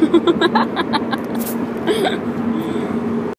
ハハハハ!